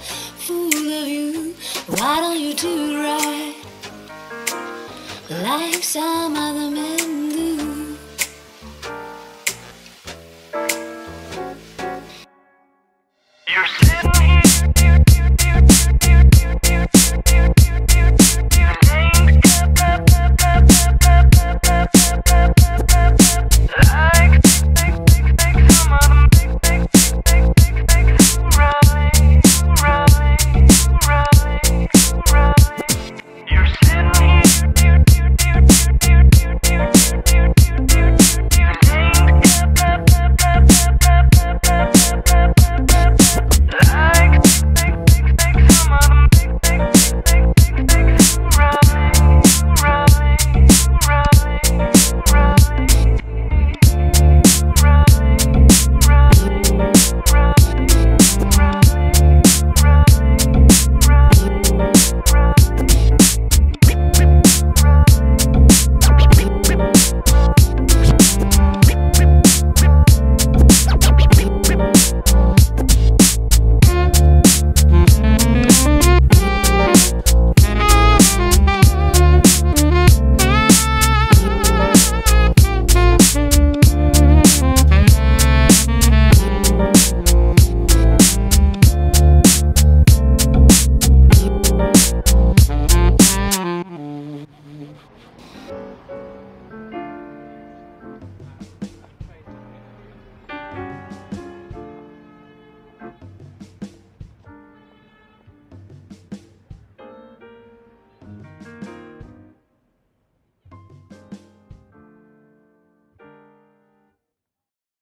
fool of you. Why don't you do right like some other men?